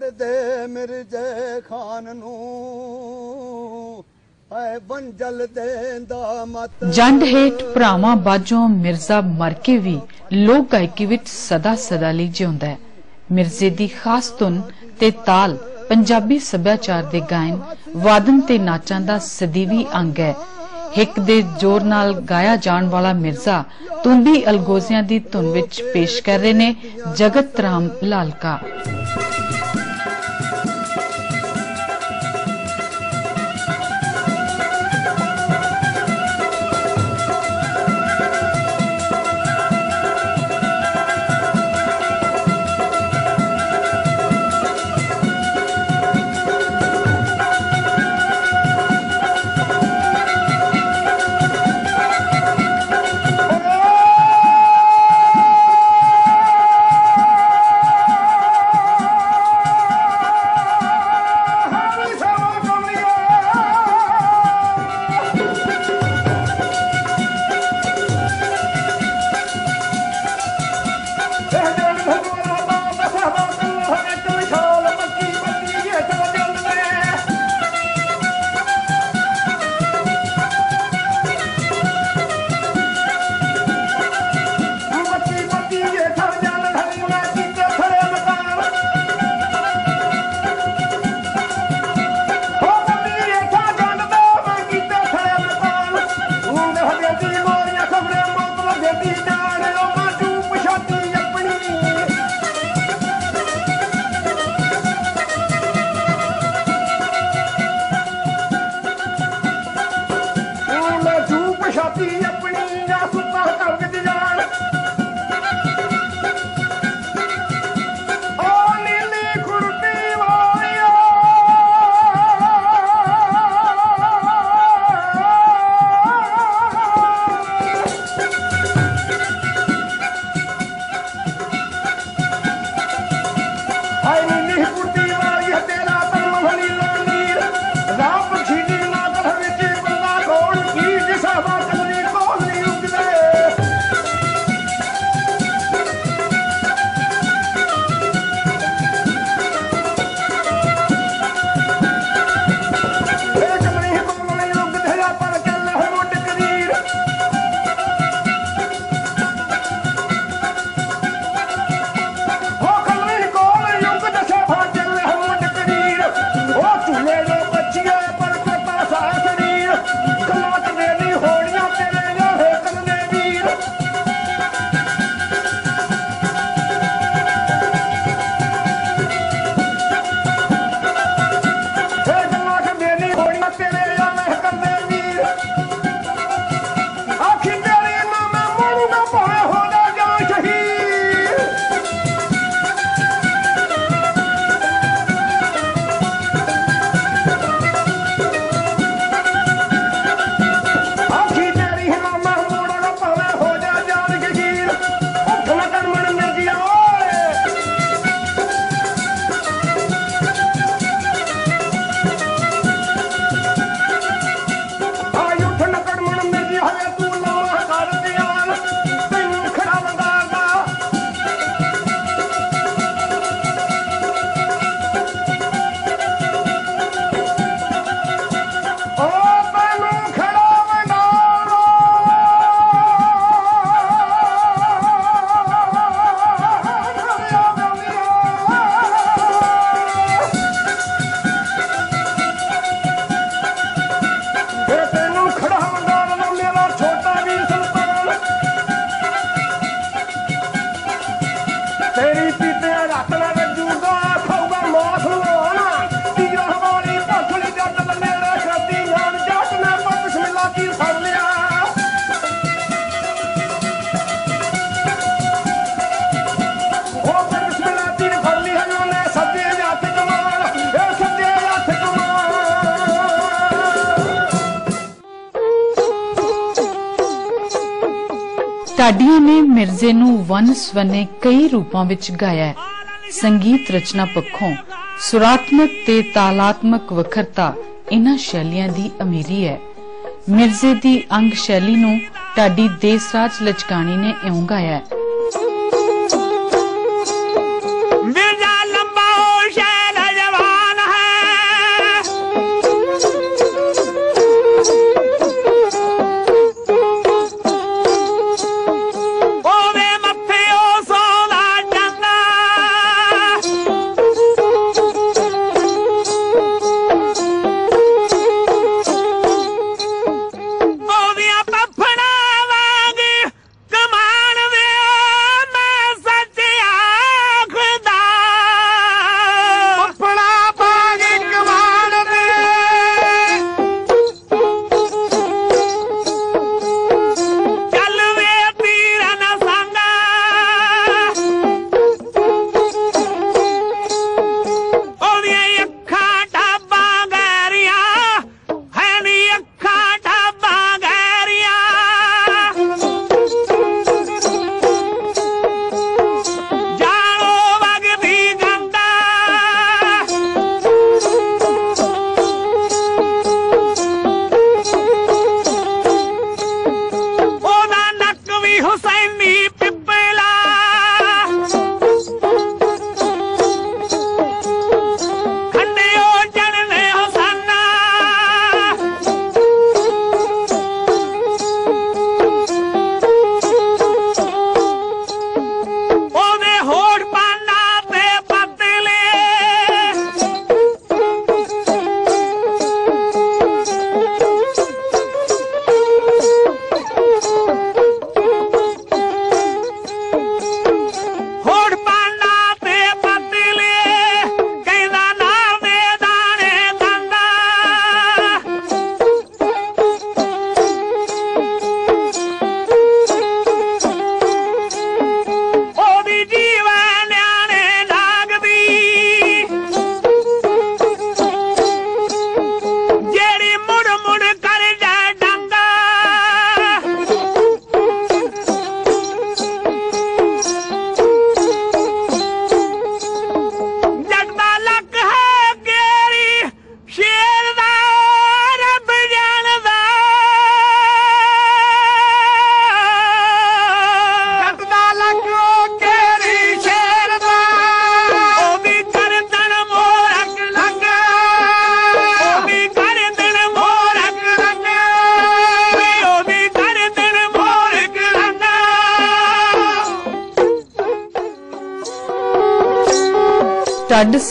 ਦੇ ਮਿਰਜੇ ਖਾਨ ਨੂੰ। ਐ ਬੰਜਲ ਦੇਂਦਾ ਮਤ। ਜੰਡ ਹੇਠ ਭਰਾਵਾਂ ਬਾਝੋਂ ਮਿਰਜ਼ਾ ਮਰ ਕੇ ਵੀ ਲੋਕ ਗਾਇਕੀ ਵਿੱਚ ਸਦਾ ਸਦਾ ਲਈ ਜਿਉਂਦਾ ਹੈ। ਮਿਰਜ਼ੇ ਦੀ ਖਾਸ ਧੁਨ ਤੇ ਤਾਲ ਪੰਜਾਬੀ ਸੱਭਿਆਚਾਰ ਦੇ ਗਾਇਨ, ਵਾਦਨ ਤੇ ਨਾਚਾਂ ਦਾ ਸਦੀਵੀ ਅੰਗ ਹੈ। ਹਿੱਕ ਦੇ ਜ਼ੋਰ ਨਾਲ ਗਾਇਆ ਜਾਣ ਵਾਲਾ ਮਿਰਜ਼ਾ ਤੁੰਬੀ ਅਲਗੋਜ਼ਿਆਂ ਦੀ ਧੁਨ ਵਿੱਚ ਪੇਸ਼ ਕਰ ਰਹੇ ਨੇ ਜਗਤ ਰਾਮ ਲਾਲਕਾ। ਸਾਡੀਆਂ ਨੇ ਮਿਰਜ਼ੇ ਨੂੰ ਵਨ ਸਵਨੇ ਕਈ ਰੂਪਾਂ ਵਿੱਚ ਗਾਇਆ ਹੈ। ਸੰਗੀਤ ਰਚਨਾ ਪੱਖੋਂ ਸੁਰਾਤਮਕ ਤੇ ਤਾਲਾਤਮਕ ਵਖਰਤਾ ਇਹਨਾਂ ਸ਼ੈਲੀਆਂ ਦੀ ਅਮੀਰੀ ਹੈ। ਮਿਰਜ਼ੇ ਦੀ ਅੰਗ ਸ਼ੈਲੀ ਨੂੰ ਢਾਡੀ ਦੇਸਰਾਜ ਲਚਕਾਣੀ ਨੇ ਇਉਂ ਗਾਇਆ ਹੈ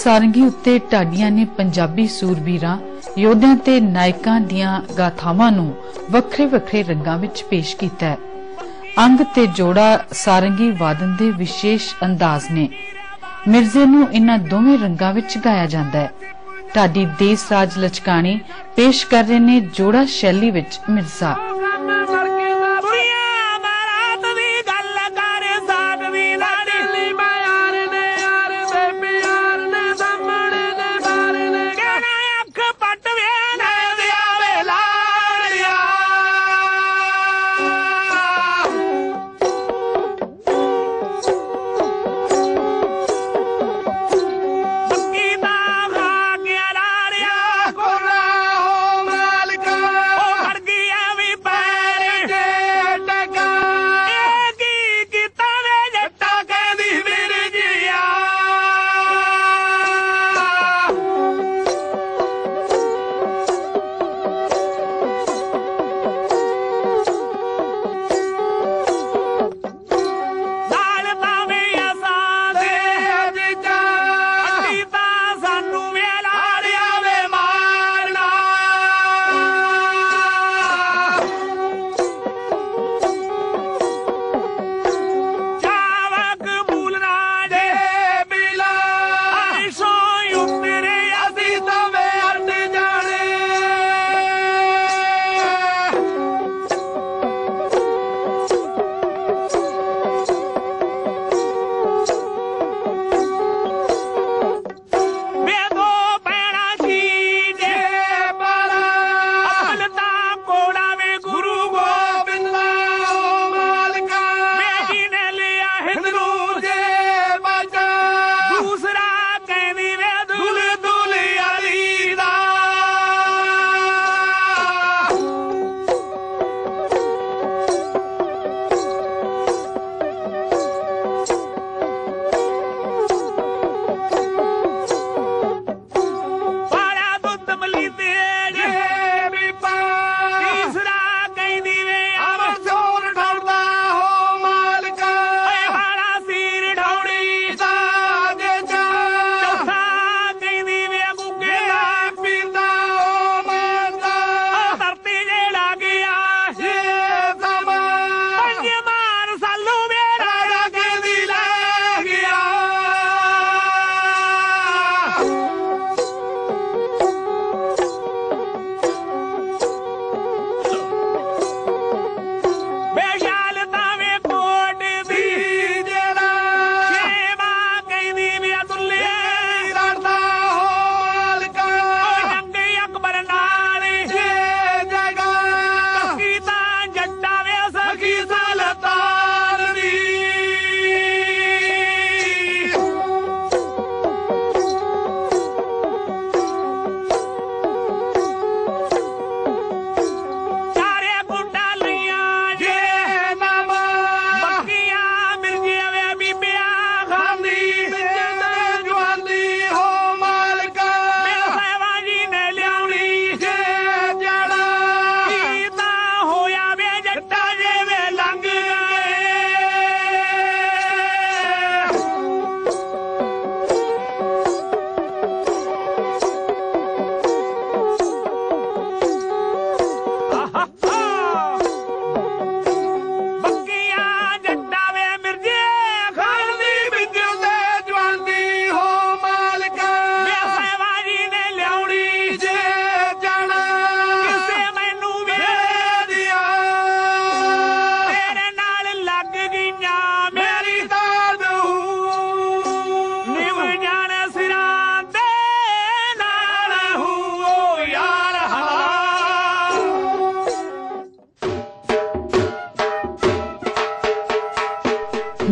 ਸਾਰੰਗੀ ਉੱਤੇ ਢਾਡੀਆਂ ਨੇ ਪੰਜਾਬੀ ਸੂਰਬੀਰਾਂ, ਯੋਧਿਆਂ ਤੇ ਨਾਇਕਾਂ ਦੀਆਂ ਗਾਥਾਵਾਂ ਨੂੰ ਵੱਖਰੇ-ਵੱਖਰੇ ਰੰਗਾਂ ਵਿੱਚ ਪੇਸ਼ ਕੀਤਾ ਹੈ। ਅੰਗ ਤੇ ਜੋੜਾ ਸਾਰੰਗੀ ਵਾਦਨ ਦੇ ਵਿਸ਼ੇਸ਼ ਅੰਦਾਜ਼ ਨੇ। ਮਿਰਜ਼ੇ ਨੂੰ ਇਹਨਾਂ ਦੋਵੇਂ ਰੰਗਾਂ ਵਿੱਚ ਗਾਇਆ ਜਾਂਦਾ ਹੈ। ਢਾਡੀ ਦੇਸ ਰਾਜ ਲਚਕਾਣੀ ਪੇਸ਼ ਕਰ ਰਹੇ ਨੇ ਜੋੜਾ ਸ਼ੈਲੀ ਵਿੱਚ ਮਿਰਜ਼ਾ।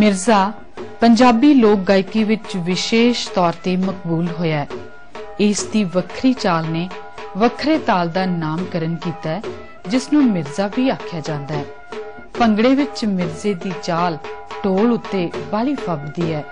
ਮਿਰਜ਼ਾ ਪੰਜਾਬੀ ਲੋਕ ਗਾਇਕੀ ਵਿੱਚ ਵਿਸ਼ੇਸ਼ ਤੌਰ ਤੇ ਮਕਬੂਲ ਹੋਇਆ ਹੈ। ਇਸ ਦੀ ਵੱਖਰੀ ਚਾਲ ਨੇ ਵੱਖਰੇ ਤਾਲ ਦਾ ਨਾਮ ਕਰਨ ਕੀਤਾ ਹੈ, ਜਿਸ ਨੂੰ ਮਿਰਜ਼ਾ ਵੀ ਆਖਿਆ ਜਾਂਦਾ ਹੈ। ਭੰਗੜੇ ਵਿੱਚ ਮਿਰਜ਼ੇ ਦੀ ਚਾਲ ਟੋਲ ਉੱਤੇ ਬਾਲੀ ਫੱਬਦੀ ਹੈ।